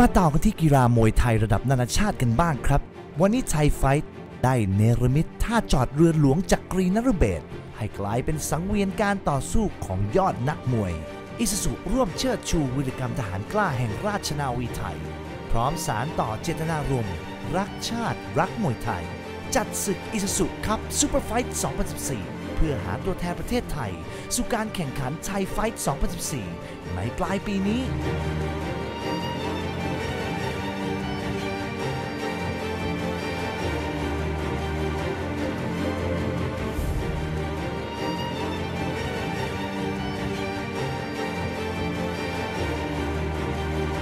มาต่อกันที่กีฬามวยไทยระดับนานาชาติกันบ้างครับ วันนี้ไทยไฟท์ได้เนรมิตท่าจอดเรือหลวงจากกรีนรเบศให้กลายเป็นสังเวียนการต่อสู้ของยอดนักมวย อีซูซุร่วมเชิดชูวีรกรรมทหารกล้าแห่งราชนาวีไทย พร้อมสานต่อเจตนารมณ์รักชาติรักมวยไทย จัดศึก Isuzu Cup Super Fight 2014 เพื่อหาตัวแทนประเทศไทย สู่การแข่งขันไทยไฟท์ 2014 ในปลายปีนี้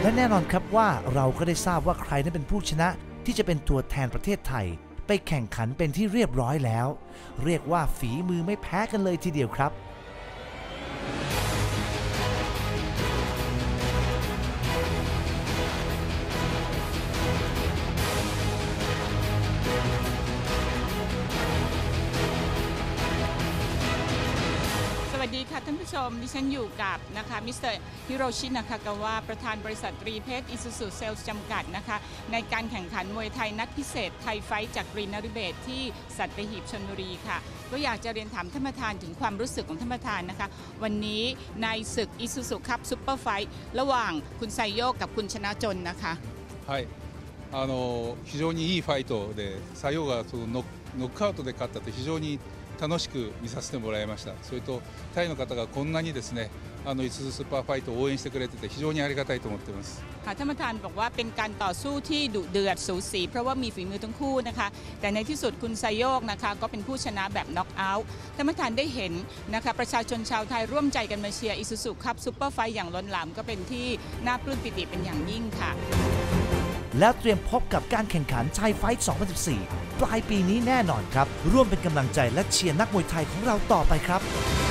และแน่นอนครับว่าเราก็ได้ทราบว่าใครนั้นเป็นผู้ชนะที่จะเป็นตัวแทนประเทศไทย ไปแข่งขันเป็นที่เรียบร้อยแล้ว เรียกว่าฝีมือไม่แพ้กันเลยทีเดียวครับดีค่ะท่านผู้ชม ดิฉันอยู่กับนะคะมิสเตอร์ฮิโรชินากากาวะประธานบริษัทตรีเพชรอิสุสุเซลส์จำกัดนะคะ ในการแข่งขันมวยไทยนัดพิเศษไทยไฟท์จากกรีนนริเบศที่สัตหีบชนบุรีค่ะ ก็อยากจะเรียนถามท่านประธานถึงความรู้สึกของท่านประธานนะคะ วันนี้ในศึกอิสุสุคัพซุปเปอร์ไฟท์ระหว่างคุณไซโยกกับคุณชนะจนนะคะ はい、あの非常にいいファイトで、佐用がそのノッノックアウトで勝ったって非常に 楽しく見させてもらいました。それとタイの方がこんなにですね、あのイスズスーパーファイトを応援してくれてて非常にありがたいと思っています。 ค่ะท่านประธานบอกว่าเป็นการต่อสู้ที่ดุเดือดสูสี เพราะว่ามีฝีมือทั้งคู่นะคะ แต่ในที่สุดคุณไซโยกนะคะ ก็เป็นผู้ชนะแบบน็อกเอาท์ท่านประธานได้เห็นนะคะ ประชาชนชาวไทยร่วมใจกันมาเชียร์อิสุสุคัพซูเปอร์ไฟอย่างล้นหลามก็เป็นที่น่าปลื้มปิติเป็นอย่างยิ่งค่ะ แล้วเตรียมพบกับการแข่งขันไทยไฟท์ 2014 ปลายปีนี้แน่นอนครับ ร่วมเป็นกำลังใจและเชียร์นักมวยไทยของเราต่อไปครับ